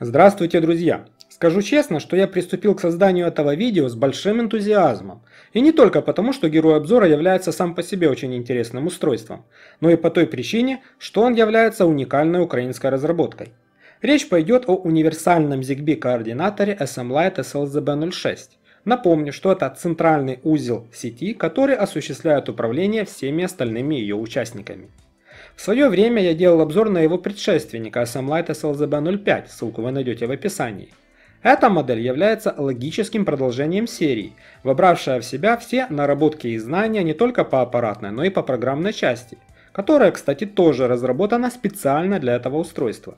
Здравствуйте, друзья! Скажу честно, что я приступил к созданию этого видео с большим энтузиазмом. И не только потому, что герой обзора является сам по себе очень интересным устройством, но и по той причине, что он является уникальной украинской разработкой. Речь пойдет о универсальном ZigBee координаторе SMLite SLZB06. Напомню, что это центральный узел сети, который осуществляет управление всеми остальными ее участниками. В свое время я делал обзор на его предшественника SMLite SLZB05, ссылку вы найдете в описании. Эта модель является логическим продолжением серии, вобравшая в себя все наработки и знания не только по аппаратной, но и по программной части, которая, кстати, тоже разработана специально для этого устройства.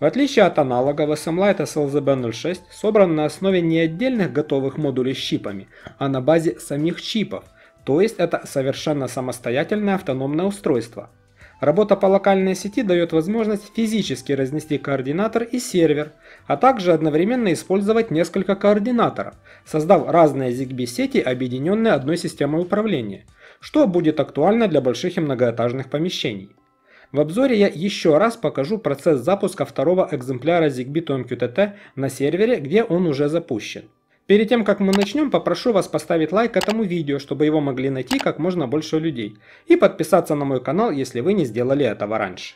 В отличие от аналога, SMLite SLZB06 собран на основе не отдельных готовых модулей с чипами, а на базе самих чипов, то есть это совершенно самостоятельное автономное устройство – Работа по локальной сети дает возможность физически разнести координатор и сервер, а также одновременно использовать несколько координаторов, создав разные ZigBee сети, объединенные одной системой управления, что будет актуально для больших и многоэтажных помещений. В обзоре я еще раз покажу процесс запуска второго экземпляра ZigBee TomQTT на сервере, где он уже запущен. Перед тем, как мы начнем, попрошу вас поставить лайк этому видео, чтобы его могли найти как можно больше людей. И подписаться на мой канал, если вы не сделали этого раньше.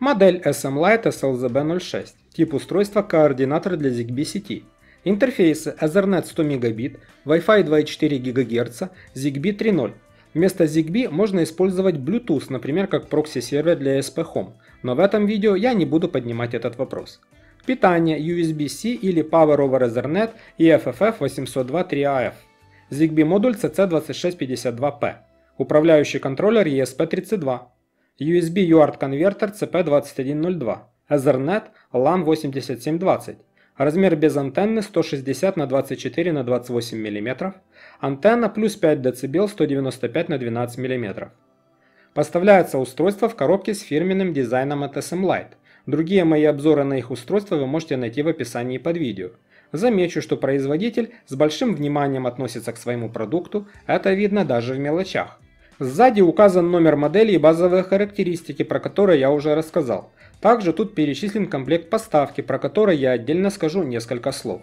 Модель SMLIGHT SLZB-06. Тип устройства координатор для ZigBee сети. Интерфейсы Ethernet 100 Мбит, Wi-Fi 2,4 ГГц, ZigBee 3.0. Вместо ZigBee можно использовать Bluetooth, например, как прокси-сервер для ESPHome, но в этом видео я не буду поднимать этот вопрос. Питание USB-C или Power over Ethernet и FFF 802 3AF. ZigBee модуль CC2652P. Управляющий контроллер ESP32. USB UART конвертер CP2102. Ethernet LAN 8720. Размер без антенны 160 на 24 на 28 мм. Антенна плюс 5 дБ 195 на 12 мм. Поставляется устройство в коробке с фирменным дизайном от SM Lite. Другие мои обзоры на их устройства вы можете найти в описании под видео. Замечу, что производитель с большим вниманием относится к своему продукту, это видно даже в мелочах. Сзади указан номер модели и базовые характеристики, про которые я уже рассказал. Также тут перечислен комплект поставки, про который я отдельно скажу несколько слов.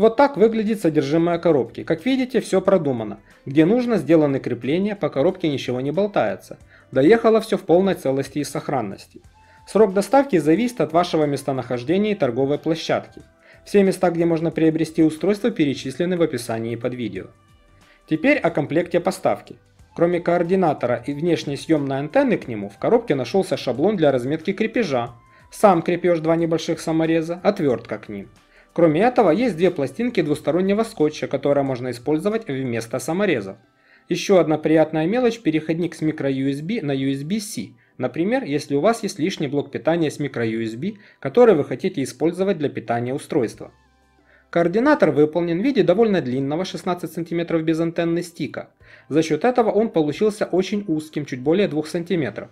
Вот так выглядит содержимое коробки. Как видите, все продумано. Где нужно, сделаны крепления, по коробке ничего не болтается. Доехало все в полной целости и сохранности. Срок доставки зависит от вашего местонахождения и торговой площадки. Все места, где можно приобрести устройство, перечислены в описании под видео. Теперь о комплекте поставки. Кроме координатора и внешней съемной антенны к нему, в коробке нашелся шаблон для разметки крепежа, сам крепеж два небольших самореза, отвертка к ним. Кроме этого, есть две пластинки двустороннего скотча, которые можно использовать вместо саморезов. Еще одна приятная мелочь – переходник с microUSB на USB-C. Например, если у вас есть лишний блок питания с microUSB, который вы хотите использовать для питания устройства. Координатор выполнен в виде довольно длинного 16 см безантенны стика. За счет этого он получился очень узким, чуть более 2 см.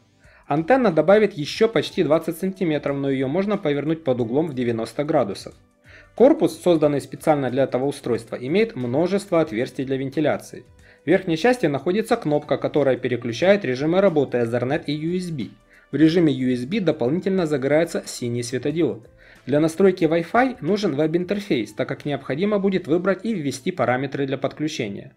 Антенна добавит еще почти 20 см, но ее можно повернуть под углом в 90 градусов. Корпус, созданный специально для этого устройства, имеет множество отверстий для вентиляции. В верхней части находится кнопка, которая переключает режимы работы Ethernet и USB. В режиме USB дополнительно загорается синий светодиод. Для настройки Wi-Fi нужен веб-интерфейс, так как необходимо будет выбрать и ввести параметры для подключения.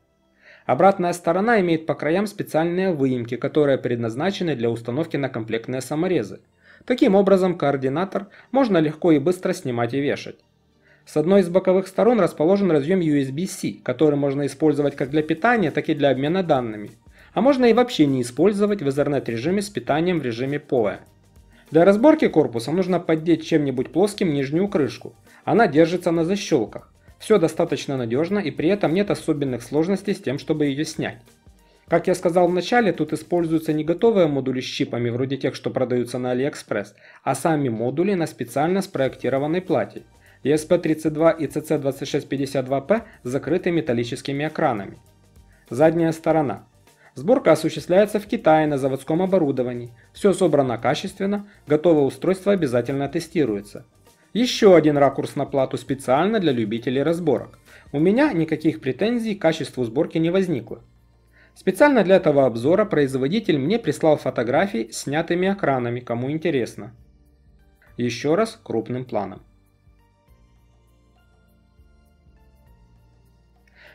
Обратная сторона имеет по краям специальные выемки, которые предназначены для установки на комплектные саморезы. Таким образом, координатор можно легко и быстро снимать и вешать. С одной из боковых сторон расположен разъем USB-C, который можно использовать как для питания, так и для обмена данными. А можно и вообще не использовать в Ethernet режиме с питанием в режиме PoE. Для разборки корпуса нужно поддеть чем-нибудь плоским нижнюю крышку. Она держится на защелках. Все достаточно надежно и при этом нет особенных сложностей с тем, чтобы ее снять. Как я сказал в начале, тут используются не готовые модули с чипами, вроде тех, что продаются на AliExpress, а сами модули на специально спроектированной плате. ESP32 и CC2652P закрыты металлическими экранами. Задняя сторона. Сборка осуществляется в Китае на заводском оборудовании. Все собрано качественно, готовое устройство обязательно тестируется. Еще один ракурс на плату специально для любителей разборок. У меня никаких претензий к качеству сборки не возникло. Специально для этого обзора производитель мне прислал фотографии с снятыми экранами, кому интересно. Еще раз крупным планом.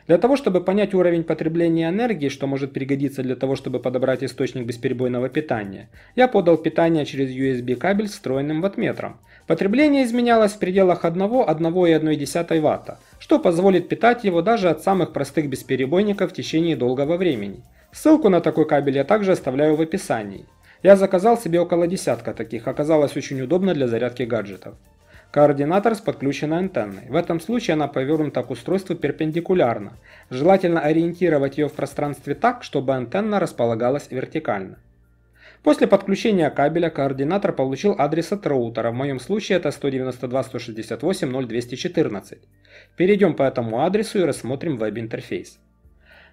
Для того, чтобы понять уровень потребления энергии, что может пригодиться для того, чтобы подобрать источник бесперебойного питания, я подал питание через USB кабель с встроенным ваттметром. Потребление изменялось в пределах 1, 1,1 Вт, что позволит питать его даже от самых простых бесперебойников в течение долгого времени. Ссылку на такой кабель я также оставляю в описании. Я заказал себе около десятка таких, оказалось очень удобно для зарядки гаджетов. Координатор с подключенной антенной. В этом случае она повернута к устройству перпендикулярно. Желательно ориентировать ее в пространстве так, чтобы антенна располагалась вертикально. После подключения кабеля координатор получил адрес от роутера, в моем случае это 192.168.0.214. Перейдем по этому адресу и рассмотрим веб-интерфейс.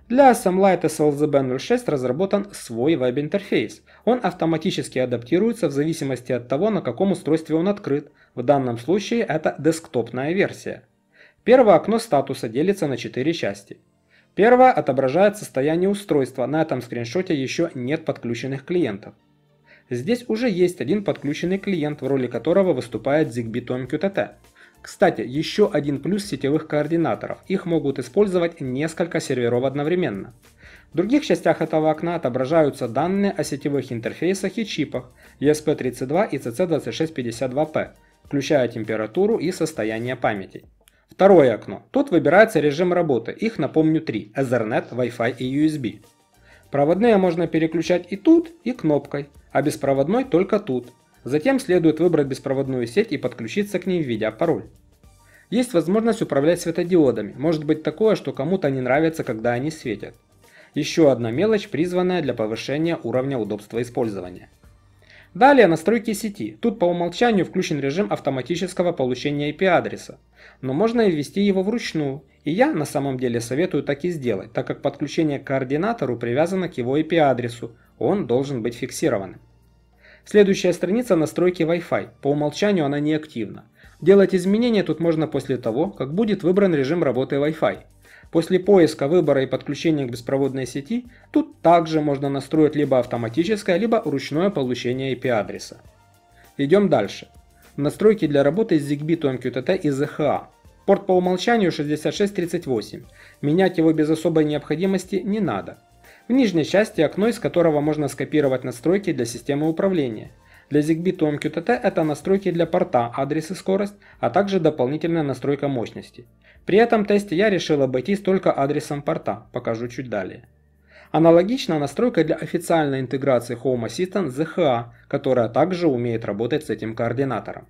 Для SMLite SLZB06 разработан свой веб-интерфейс. Он автоматически адаптируется в зависимости от того, на каком устройстве он открыт. В данном случае это десктопная версия. Первое окно статуса делится на четыре части. Первое отображает состояние устройства, на этом скриншоте еще нет подключенных клиентов. Здесь уже есть один подключенный клиент, в роли которого выступает ZigBee Tom QTT. Кстати, еще один плюс сетевых координаторов. Их могут использовать несколько серверов одновременно. В других частях этого окна отображаются данные о сетевых интерфейсах и чипах ESP32 и CC2652P, включая температуру и состояние памяти. Второе окно. Тут выбирается режим работы. Их, напомню, три. Ethernet, Wi-Fi и USB. Проводные можно переключать и тут, и кнопкой, а беспроводной только тут. Затем следует выбрать беспроводную сеть и подключиться к ней, введя пароль. Есть возможность управлять светодиодами. Может быть такое, что кому-то не нравится, когда они светят. Еще одна мелочь, призванная для повышения уровня удобства использования. Далее настройки сети. Тут по умолчанию включен режим автоматического получения IP-адреса. Но можно и ввести его вручную. И я на самом деле советую так и сделать, так как подключение к координатору привязано к его IP-адресу. Он должен быть фиксированным. Следующая страница настройки Wi-Fi. По умолчанию она неактивна. Делать изменения тут можно после того, как будет выбран режим работы Wi-Fi. После поиска, выбора и подключения к беспроводной сети, тут также можно настроить либо автоматическое, либо ручное получение IP-адреса. Идем дальше. Настройки для работы с ZigBee to MQTT и ZHA. Порт по умолчанию 6638. Менять его без особой необходимости не надо. В нижней части окно, из которого можно скопировать настройки для системы управления. Для ZigBee to MQTT это настройки для порта, адрес и скорость, а также дополнительная настройка мощности. При этом тесте я решил обойтись только адресом порта, покажу чуть далее. Аналогично настройка для официальной интеграции Home Assistant ZHA, которая также умеет работать с этим координатором.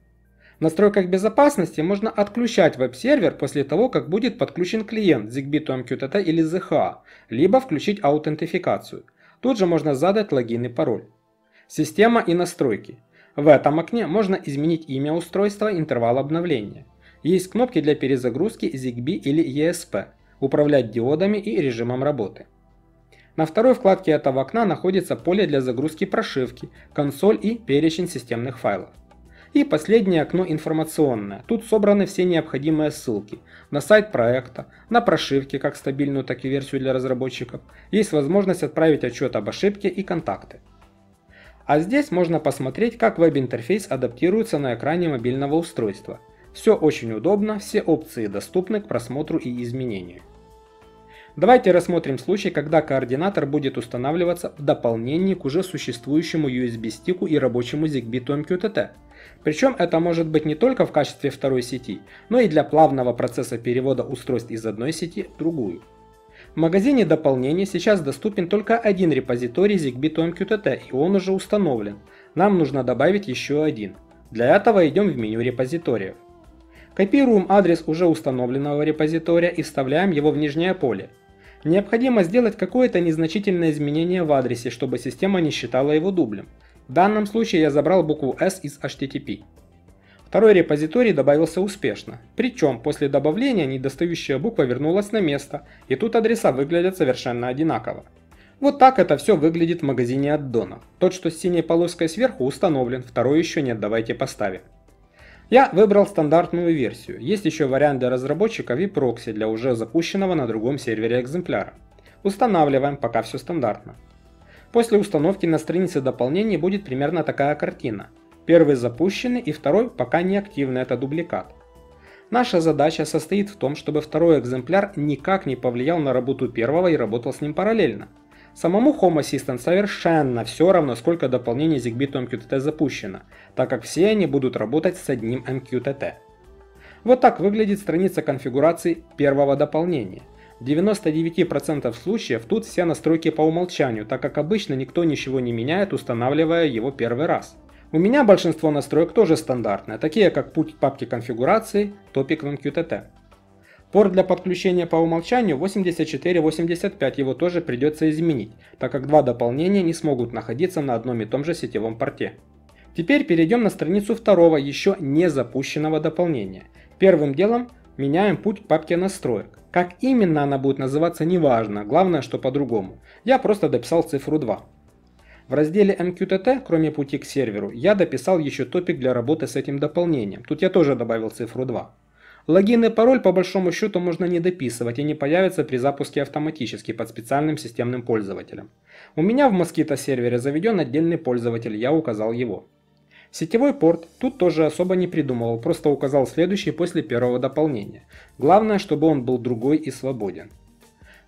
В настройках безопасности можно отключать веб-сервер после того, как будет подключен клиент ZigBee to MQTT или ZHA, либо включить аутентификацию. Тут же можно задать логин и пароль. Система и настройки. В этом окне можно изменить имя устройства, интервал обновления. Есть кнопки для перезагрузки ZigBee или ESP, управлять диодами и режимом работы. На второй вкладке этого окна находится поле для загрузки прошивки, консоль и перечень системных файлов. И последнее окно информационное. Тут собраны все необходимые ссылки на сайт проекта, на прошивки, как стабильную, так и версию для разработчиков. Есть возможность отправить отчет об ошибке и контакты. А здесь можно посмотреть, как веб-интерфейс адаптируется на экране мобильного устройства. Все очень удобно, все опции доступны к просмотру и изменению. Давайте рассмотрим случай, когда координатор будет устанавливаться в дополнение к уже существующему USB-стику и рабочему ZigBee MQTT. Причем это может быть не только в качестве второй сети, но и для плавного процесса перевода устройств из одной сети в другую. В магазине дополнений сейчас доступен только один репозиторий ZigBee to MQTT и он уже установлен. Нам нужно добавить еще один. Для этого идем в меню репозиториев. Копируем адрес уже установленного репозитория и вставляем его в нижнее поле. Необходимо сделать какое-то незначительное изменение в адресе, чтобы система не считала его дублем. В данном случае я забрал букву S из HTTP. Второй репозиторий добавился успешно, причем после добавления недостающая буква вернулась на место, и тут адреса выглядят совершенно одинаково. Вот так это все выглядит в магазине аддонов. Тот, что с синей полоской сверху, установлен, второй еще нет, давайте поставим. Я выбрал стандартную версию. Есть еще вариант для разработчиков и прокси для уже запущенного на другом сервере экземпляра. Устанавливаем, пока все стандартно. После установки на странице дополнений будет примерно такая картина. Первый запущенный и второй пока не активный, это дубликат. Наша задача состоит в том, чтобы второй экземпляр никак не повлиял на работу первого и работал с ним параллельно. Самому Home Assistant совершенно все равно, сколько дополнений ZigBee MQTT запущено, так как все они будут работать с одним MQTT. Вот так выглядит страница конфигурации первого дополнения. В 99% случаев тут все настройки по умолчанию, так как обычно никто ничего не меняет, устанавливая его первый раз. У меня большинство настроек тоже стандартные, такие как путь папки конфигурации, топик в MQTT. Порт для подключения по умолчанию 8485 его тоже придется изменить, так как два дополнения не смогут находиться на одном и том же сетевом порте. Теперь перейдем на страницу второго, еще не запущенного дополнения. Первым делом меняем путь папки настроек. Как именно она будет называться неважно, главное, что по-другому. Я просто дописал цифру 2. В разделе MQTT, кроме пути к серверу, я дописал еще топик для работы с этим дополнением. Тут я тоже добавил цифру 2. Логин и пароль по большому счету можно не дописывать, они появятся при запуске автоматически под специальным системным пользователем. У меня в Mosquito сервере заведен отдельный пользователь, я указал его. Сетевой порт тут тоже особо не придумывал, просто указал следующий после первого дополнения. Главное, чтобы он был другой и свободен.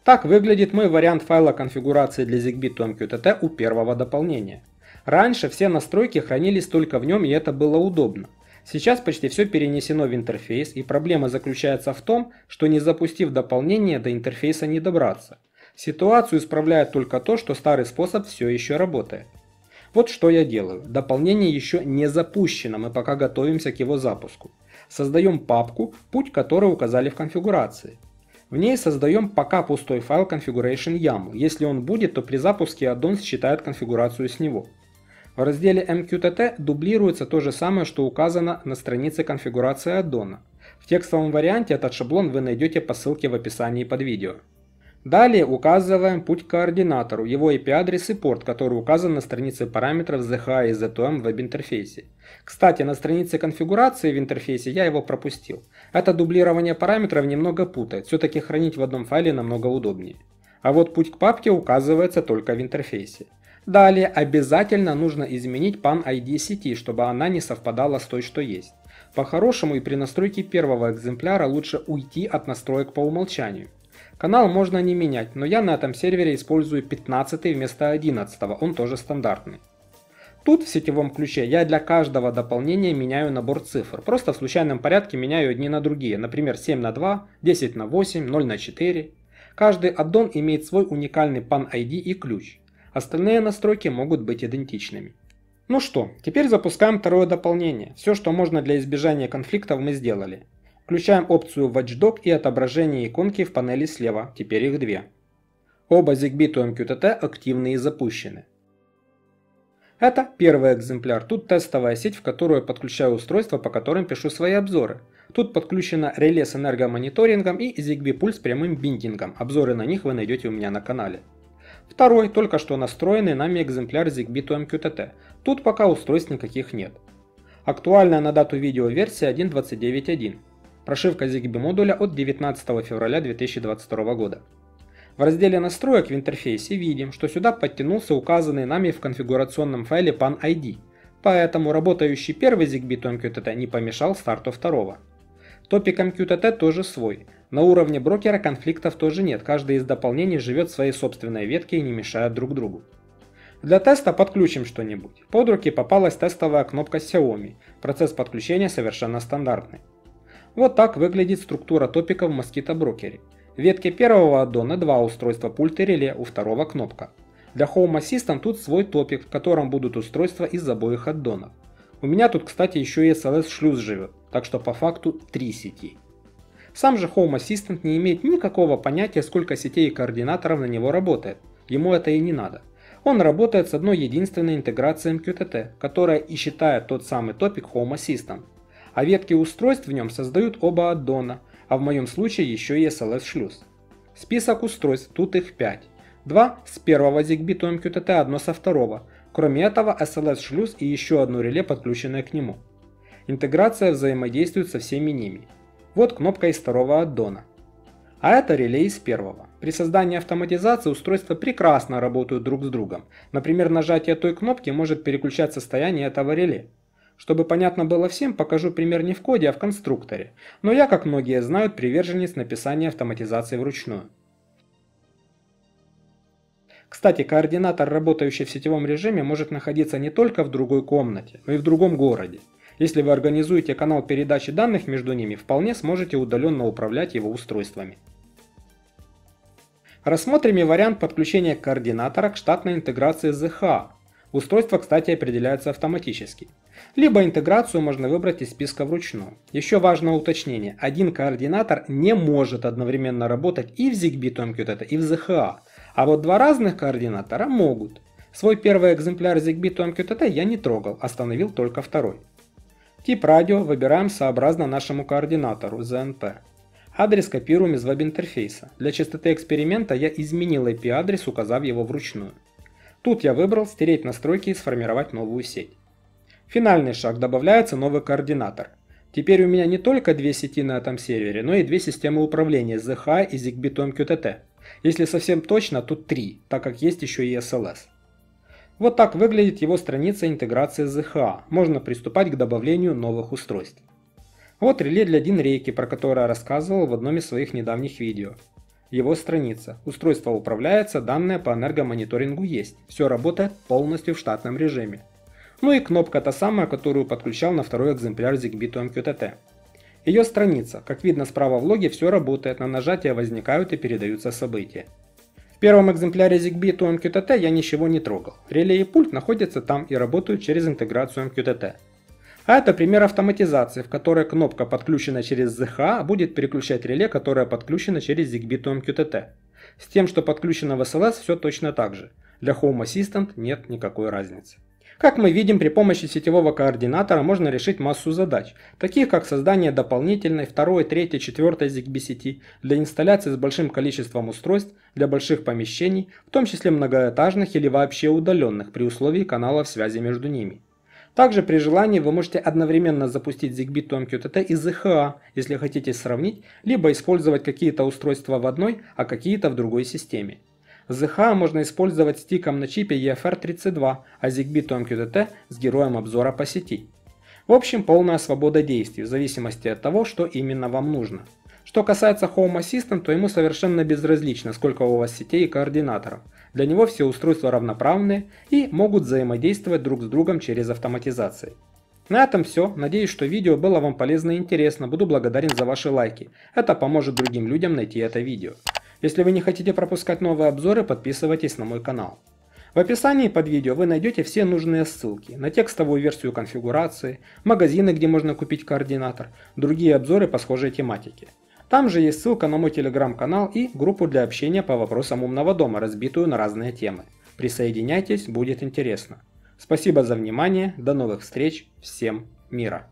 Так выглядит мой вариант файла конфигурации для ZigBee MQTT у первого дополнения. Раньше все настройки хранились только в нем и это было удобно. Сейчас почти все перенесено в интерфейс, и проблема заключается в том, что не запустив дополнение, до интерфейса не добраться. Ситуацию исправляет только то, что старый способ все еще работает. Вот что я делаю. Дополнение еще не запущено, мы пока готовимся к его запуску. Создаем папку, путь которой указали в конфигурации. В ней создаем пока пустой файл configuration YAML. Если он будет, то при запуске аддон считает конфигурацию с него. В разделе MQTT дублируется то же самое, что указано на странице конфигурации аддона. В текстовом варианте этот шаблон вы найдете по ссылке в описании под видео. Далее указываем путь к координатору, его IP-адрес и порт, который указан на странице параметров ZHA и ZOM в веб-интерфейсе. Кстати, на странице конфигурации в интерфейсе я его пропустил. Это дублирование параметров немного путает, все-таки хранить в одном файле намного удобнее. А вот путь к папке указывается только в интерфейсе. Далее обязательно нужно изменить PAN ID сети, чтобы она не совпадала с той, что есть. По-хорошему и при настройке первого экземпляра лучше уйти от настроек по умолчанию. Канал можно не менять, но я на этом сервере использую 15 вместо 11, он тоже стандартный. Тут в сетевом ключе я для каждого дополнения меняю набор цифр. Просто в случайном порядке меняю одни на другие. Например 7 на 2, 10 на 8, 0 на 4. Каждый аддон имеет свой уникальный PAN ID и ключ. Остальные настройки могут быть идентичными. Ну что, теперь запускаем второе дополнение. Все, что можно для избежания конфликтов мы сделали. Включаем опцию Watchdog и отображение иконки в панели слева, теперь их две. Оба ZigBee to MQTT активны и запущены. Это первый экземпляр. Тут тестовая сеть, в которую подключаю устройства, по которым пишу свои обзоры. Тут подключено реле с энергомониторингом и ZigBee пульт с прямым биндингом. Обзоры на них вы найдете у меня на канале. Второй, только что настроенный нами экземпляр ZigBee to MQTT. Тут пока устройств никаких нет. Актуальная на дату видео версия 1.29.1. Прошивка ZigBee модуля от 19 февраля 2022 года. В разделе настроек в интерфейсе видим, что сюда подтянулся указанный нами в конфигурационном файле PAN ID, поэтому работающий первый ZigBee to MQTT не помешал старту второго. Топик MQTT тоже свой, на уровне брокера конфликтов тоже нет, каждый из дополнений живет своей собственной ветке и не мешает друг другу. Для теста подключим что-нибудь. Под руки попалась тестовая кнопка Xiaomi. Процесс подключения совершенно стандартный. Вот так выглядит структура топика в Mosquito брокере. В ветке первого аддона два устройства пульт и реле, у второго кнопка. Для Home Assistant тут свой топик, в котором будут устройства из обоих аддонов. У меня тут, кстати, еще и SLS шлюз живет, так что по факту три сети. Сам же Home Assistant не имеет никакого понятия, сколько сетей и координаторов на него работает. Ему это и не надо. Он работает с одной единственной интеграцией MQTT, которая и считает тот самый топик Home Assistant. А ветки устройств в нем создают оба аддона, а в моем случае еще и SLS-шлюз. Список устройств, тут их 5. Два с первого ZigBee to MQTT, одно со второго. Кроме этого SLS-шлюз и еще одно реле, подключенное к нему. Интеграция взаимодействует со всеми ними. Вот кнопка из второго аддона. А это реле из первого. При создании автоматизации устройства прекрасно работают друг с другом. Например, нажатие той кнопки может переключать состояние этого реле. Чтобы понятно было всем, покажу пример не в коде, а в конструкторе. Но я, как многие знают, приверженец написания автоматизации вручную. Кстати, координатор, работающий в сетевом режиме, может находиться не только в другой комнате, но и в другом городе. Если вы организуете канал передачи данных между ними, вполне сможете удаленно управлять его устройствами. Рассмотрим и вариант подключения координатора к штатной интеграции с ZHA. Устройство, кстати, определяется автоматически. Либо интеграцию можно выбрать из списка вручную. Еще важное уточнение. Один координатор не может одновременно работать и в ZigBee TomQT, и в ZHA. А вот два разных координатора могут. Свой первый экземпляр ZigBee TomQT я не трогал, остановил только второй. Тип радио выбираем сообразно нашему координатору ZNP. Адрес копируем из веб-интерфейса. Для частоты эксперимента я изменил IP-адрес, указав его вручную. Тут я выбрал «Стереть настройки и сформировать новую сеть». Финальный шаг – добавляется новый координатор. Теперь у меня не только две сети на этом сервере, но и две системы управления ZHI и ZigBee QTT. Если совсем точно, то три, так как есть еще и SLS. Вот так выглядит его страница интеграции ZHA. Можно приступать к добавлению новых устройств. Вот реле для DIN-рейки, про которое я рассказывал в одном из своих недавних видео. Его страница. Устройство управляется, данные по энергомониторингу есть. Все работает полностью в штатном режиме. Ну и кнопка та самая, которую подключал на второй экземпляр ZigBee MQTT. Ее страница. Как видно справа в логе, все работает, на нажатие возникают и передаются события. В первом экземпляре ZigBee MQTT я ничего не трогал. Реле и пульт находятся там и работают через интеграцию MQTT. А это пример автоматизации, в которой кнопка, подключена через ZHA, будет переключать реле, которое подключено через ZigBee to MQTT. С тем, что подключено в SLS, все точно так же. Для Home Assistant нет никакой разницы. Как мы видим, при помощи сетевого координатора можно решить массу задач, таких как создание дополнительной, второй, третьей, четвертой ZigBee сети для инсталляции с большим количеством устройств для больших помещений, в том числе многоэтажных или вообще удаленных при условии каналов связи между ними. Также при желании вы можете одновременно запустить ZigBee TomQTT и ZHA, если хотите сравнить, либо использовать какие-то устройства в одной, а какие-то в другой системе. ZH можно использовать стиком на чипе EFR32, а ZigBee TomQTT с героем обзора по сети. В общем, полная свобода действий, в зависимости от того, что именно вам нужно. Что касается Home Assistant, то ему совершенно безразлично, сколько у вас сетей и координаторов. Для него все устройства равноправные и могут взаимодействовать друг с другом через автоматизации. На этом все. Надеюсь, что видео было вам полезно и интересно. Буду благодарен за ваши лайки. Это поможет другим людям найти это видео. Если вы не хотите пропускать новые обзоры, подписывайтесь на мой канал. В описании под видео вы найдете все нужные ссылки на текстовую версию конфигурации, магазины, где можно купить координатор, другие обзоры по схожей тематике. Там же есть ссылка на мой телеграм-канал и группу для общения по вопросам умного дома, разбитую на разные темы. Присоединяйтесь, будет интересно. Спасибо за внимание, до новых встреч, всем мира!